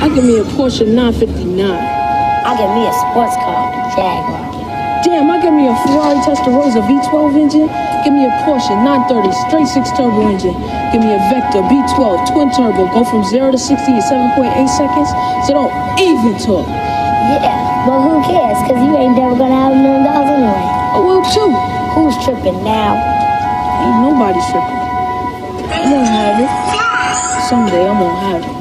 I give me a Porsche 959. I give me a sports car, Jaguar. Damn, I give me a Ferrari Testarossa V12 engine. Give me a Porsche 930 straight six turbo engine. Give me a Vector B12 twin turbo. Go from zero to 60 in 7.8 seconds. So don't even talk. Yeah, but who cares? Cause you ain't never gonna have a million dollars anyway. I will too. Who's tripping now? Ain't nobody tripping. I'm gonna have it. Someday I'm gonna have it.